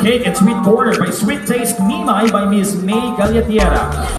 cake and sweet corner by Sweet Taste Mimai by Miss May Galletiera.